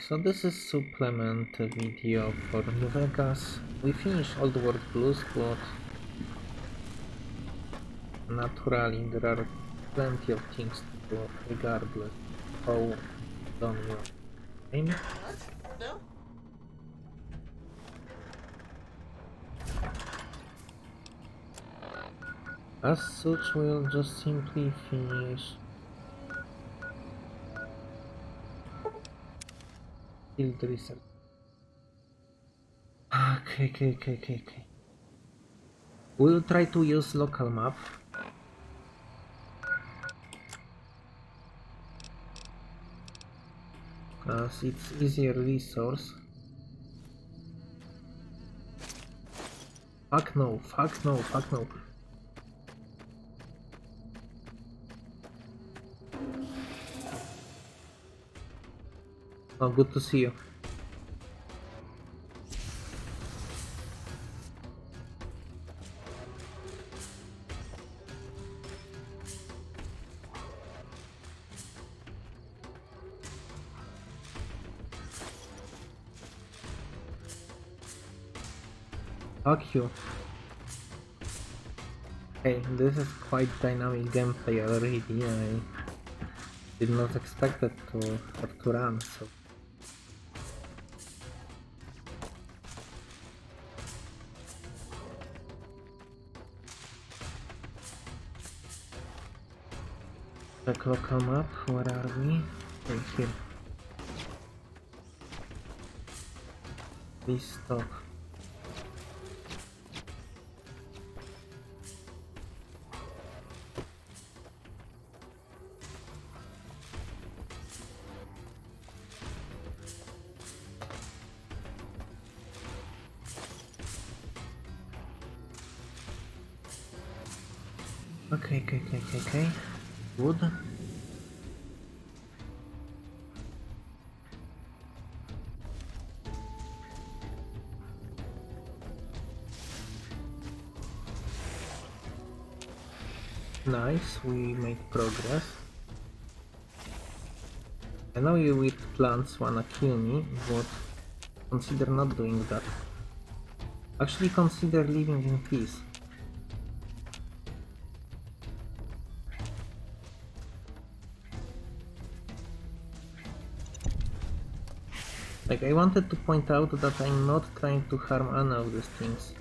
So this is supplement video for New Vegas. We finished Old World Blues, but naturally there are plenty of things to do regardless how done you aim. What? No? As such, we'll just simply finish field research. Okay, okay, okay, okay, okay. We'll try to use local map. Because it's easier resource. Fuck no, fuck no, fuck no. Oh, good to see you. Fuck you. Hey, this is quite dynamic gameplay already. I did not expect it to, to run, so... Check local map, where are we? Right here. Please stop. Nice, we made progress. I know you with plants wanna kill me, but consider not doing that. Actually consider living in peace. Like, I wanted to point out that I'm not trying to harm any of these things.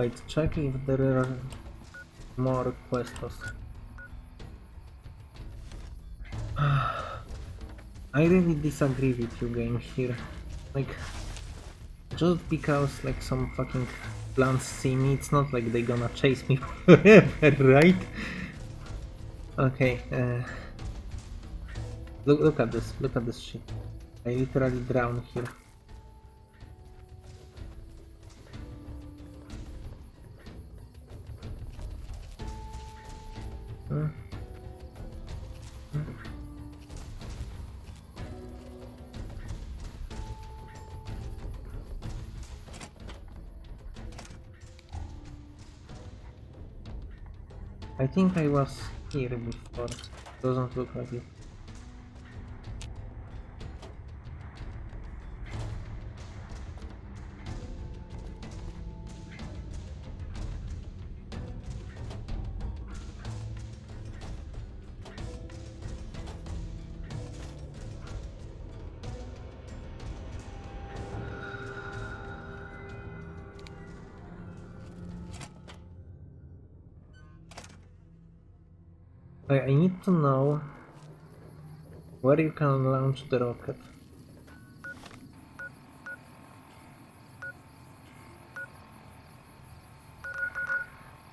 Wait, check if there are more quests. I really disagree with you game here. Like, just because like some fucking plants see me, it's not like they gonna chase me forever, right? Okay, uh, look, look at this, look at this shit. I literally drown here. I think I was here before. Doesn't look like it. I, need to know where you can launch the rocket.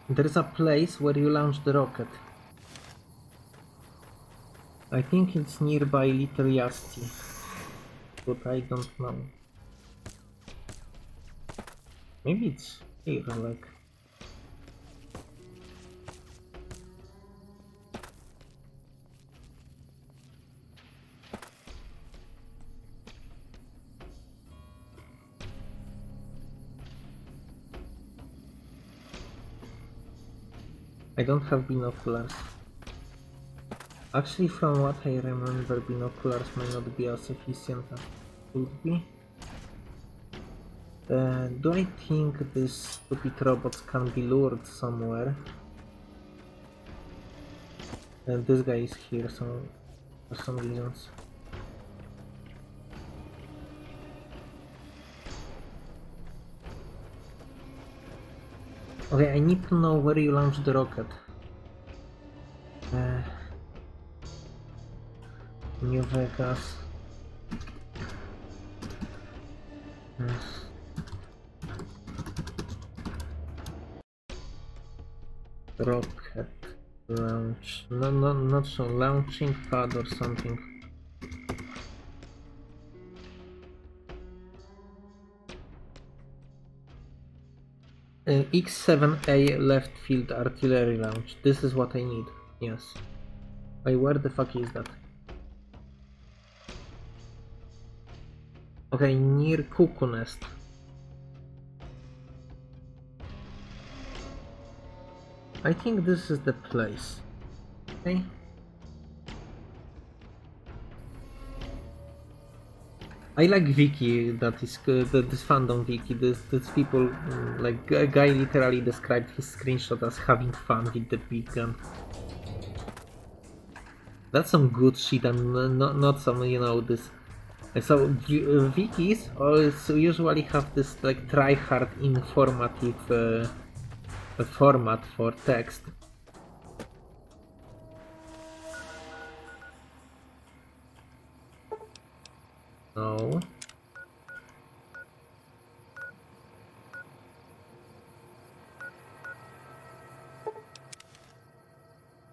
There is a place where you launch the rocket. I think it's nearby Little Yangtze, but I don't know. Maybe it's here, like. Don't have binoculars. Actually, from what I remember, binoculars may not be as efficient as would be. Uh, do I think these stupid robots can be lured somewhere? And this guy is here for some reasons. Okay, I need to know where you launched the rocket. Uh, New Vegas. Yes. Rocket launch. No, no, not so. Launching pad or something. Uh, X7A left field artillery launch. This is what I need. Yes. Wait, where the fuck is that? Okay, near Cuckoo Nest. I think this is the place. Okay. I like Viki, that is uh, that this fandom Viki. This this people mm, like a guy literally described his screenshot as having fun with the big gun. That's some good shit and not not some you know this. So Vikis also usually have this like try-hard informative uh, format for text. No.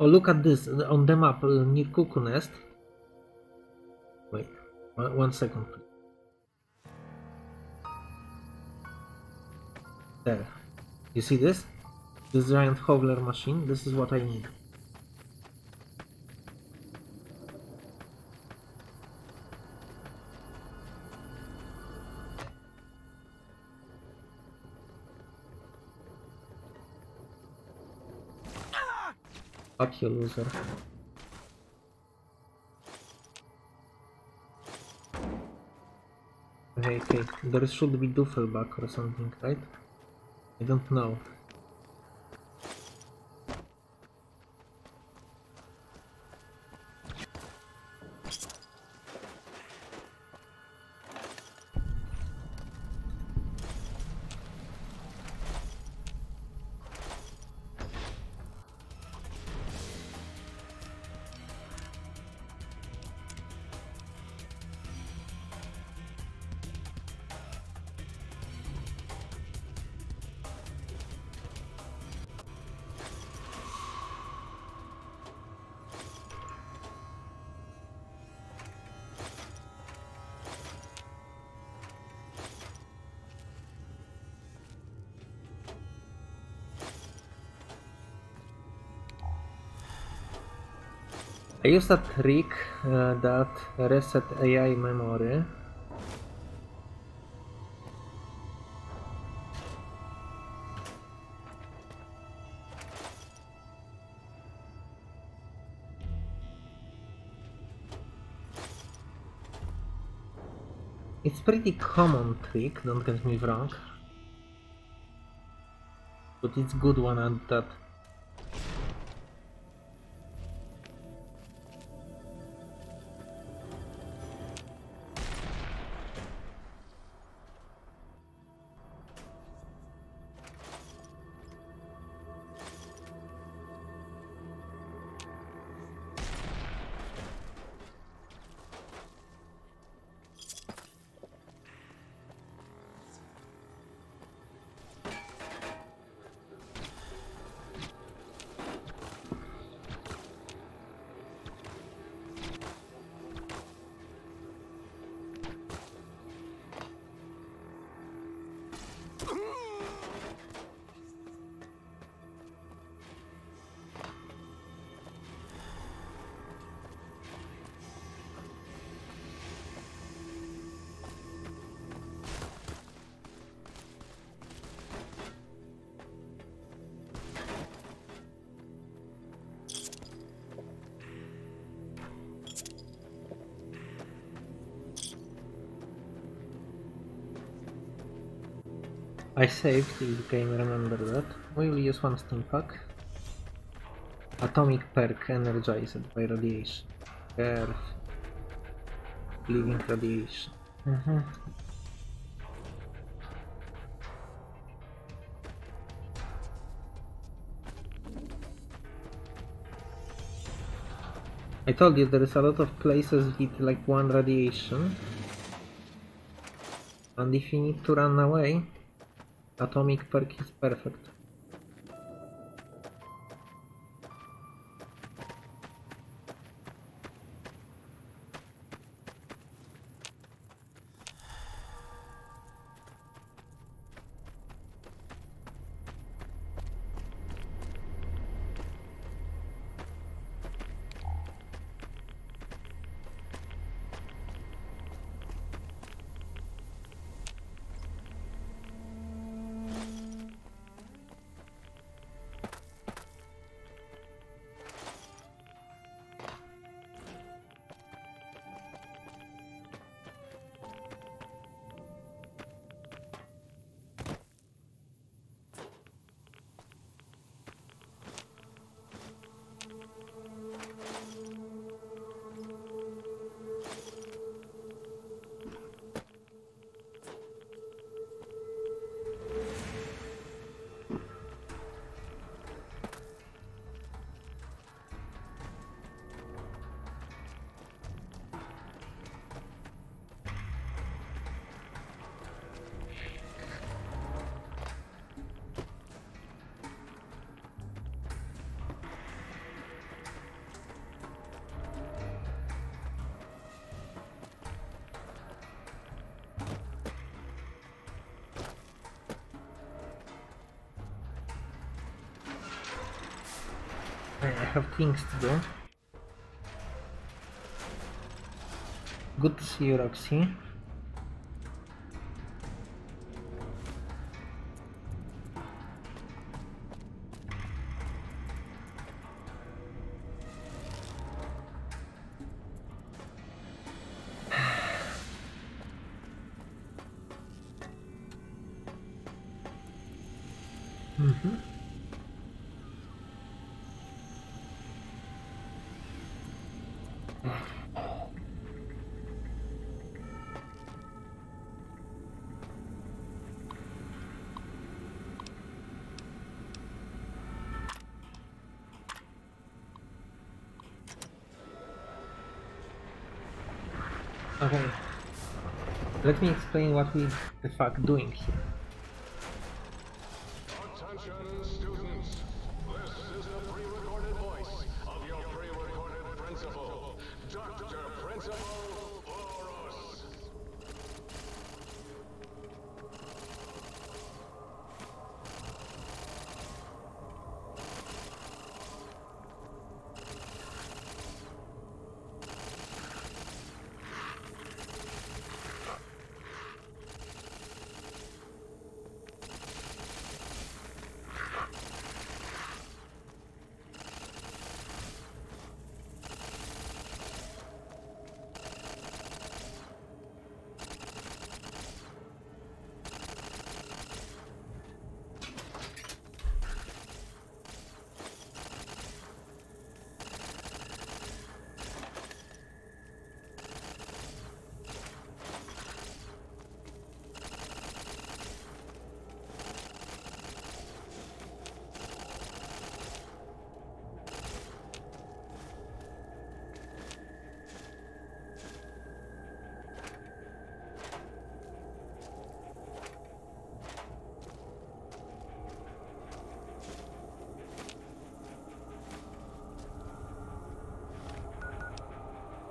Oh, look at this on the map uh, near Cuckoo Nest. Wait, one, second. There. You see this? This giant Hovler machine? This is what I need. Fuck you, loser. Okay, okay. There should be Duffelback or something, right? I don't know. I used a trick uh, that reset AI memory. It's pretty common trick, don't get me wrong. But it's good one at that. I saved, if game remember that. We will use one stim pack. Atomic perk energized by radiation. Earth. Living radiation. Mm -hmm. I told you there is a lot of places with like one radiation. And if you need to run away, atomic perk is perfect. Have things to do. Good to see you, Roxie. Okay. Let me explain what we the fuck doing here.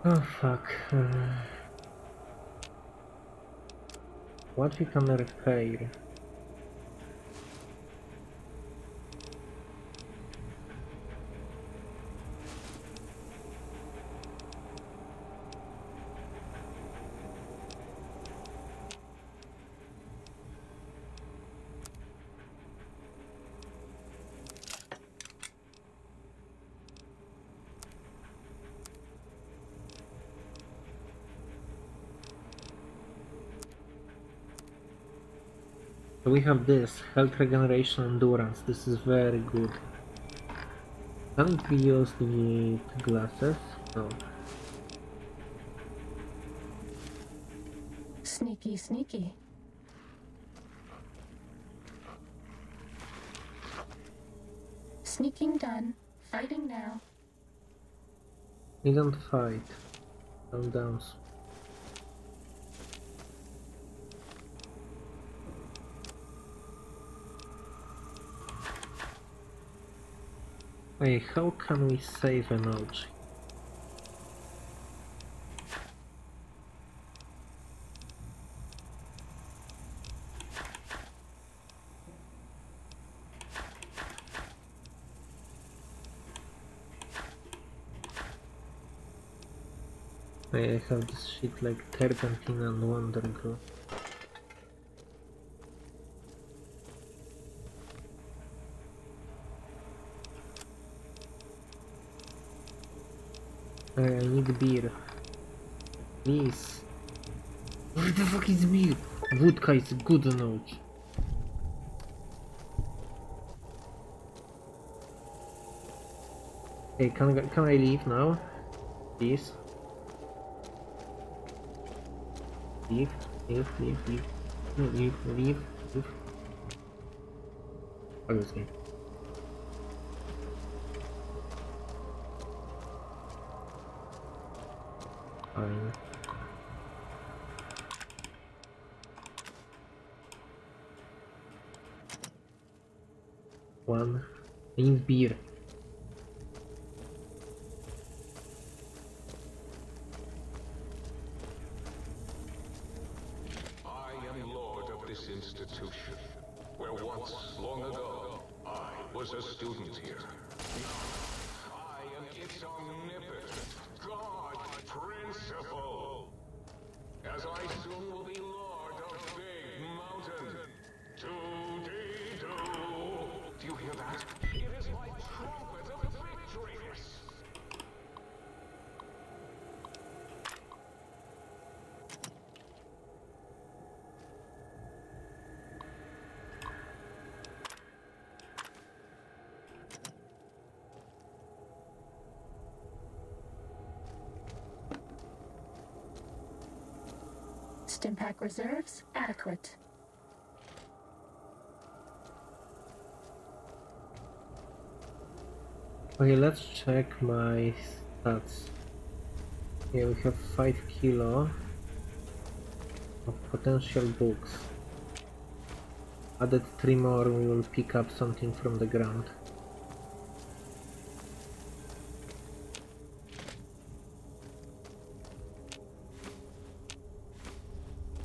Oh fuck. Uh, what we can repair? We have this, health regeneration endurance. This is very good. Can be used with glasses? No. Sneaky, sneaky. Sneaking done. Fighting now. We don't fight. Calm down. Wait, how can we save an object? I have this shit like Turpentine and Wonderglue. I need beer. Please. Where the fuck is beer? Vodka is good enough. Hey, can I, can I leave now? Please? Leave, leave, leave, leave. No, leave, leave, leave. Oh, this game. Fine. One. I need beer. I am lord of this institution, where once, long ago, I was a student here. I am its omnipotent God Principal. As I soon will be lord of Big Mountain. Two-dee-doo. Do you hear that? It is my trumpet of victories. Stimpack reserves adequate. Okay, let's check my stats. Yeah, we have 5 kilo of potential books. Added 3 more, we will pick up something from the ground.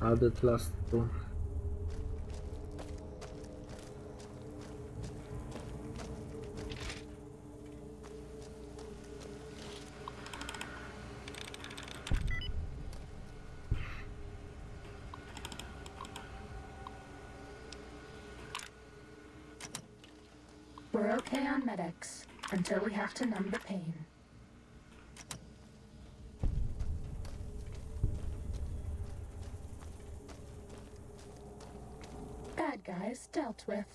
Added last 2. We're okay on medics until we have to numb the pain. Bad guys dealt with.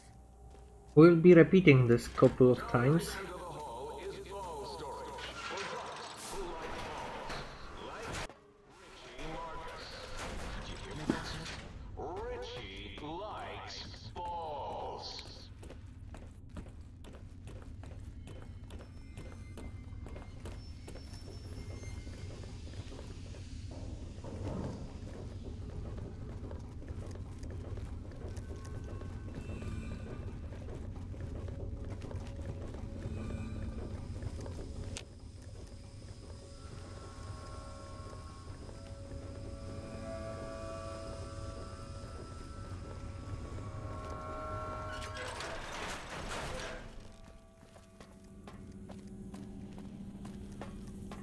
We'll be repeating this couple of times.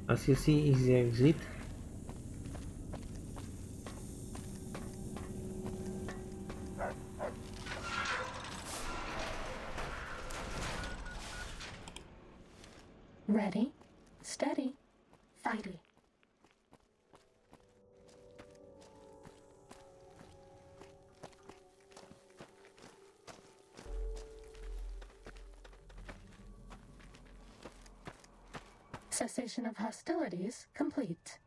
As you see, is the exit. Ready, hostilities complete.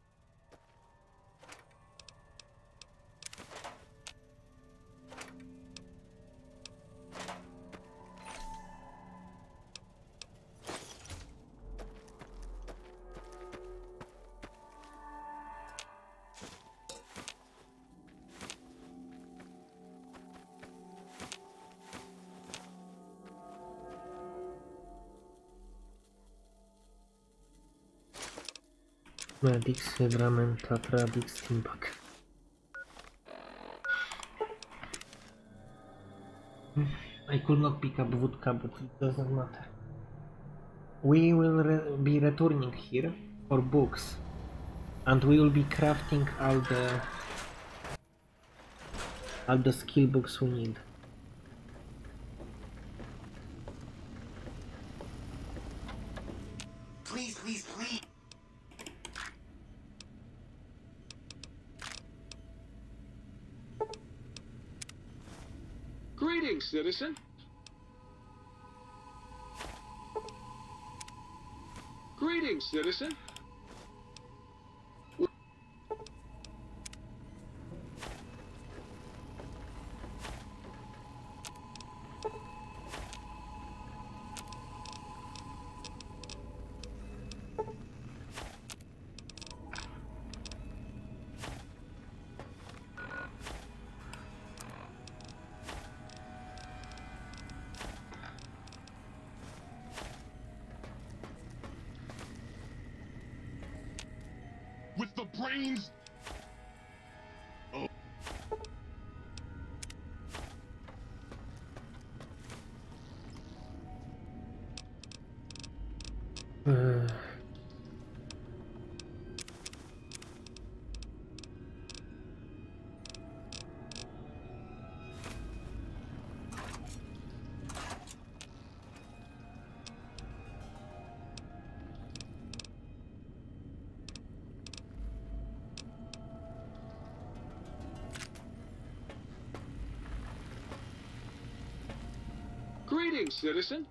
Med-X, Hydramen, Tatradix, Stimpak. I could not pick up vodka, but it doesn't matter. We will re be returning here for books, and we will be crafting all the all the skill books we need. Please, please, please. Greetings, citizen. Greetings, citizen. Greetings, citizen.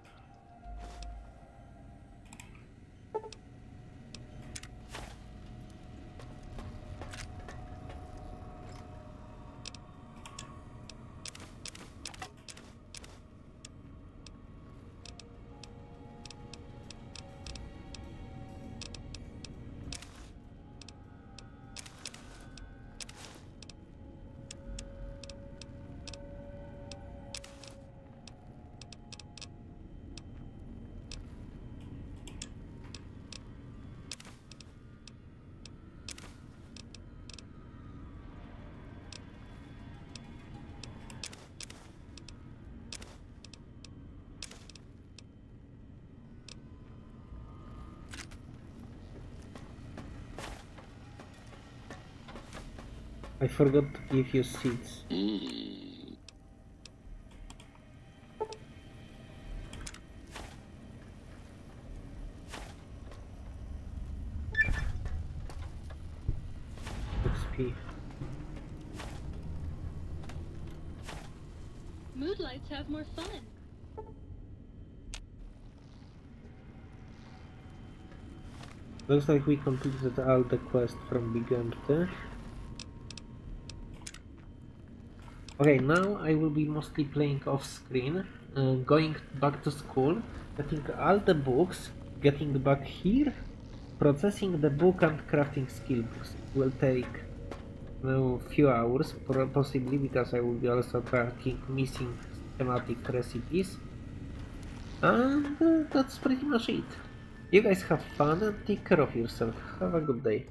I forgot to give you seeds. XP. Moodlights have more fun. Looks like we completed all the quests from Big Empty. Okay, now I will be mostly playing off screen, uh, going back to school, getting all the books, getting back here, processing the book and crafting skill books. It will take a few hours, possibly because I will be also tracking missing thematic recipes. And uh, that's pretty much it. You guys have fun and take care of yourself. Have a good day.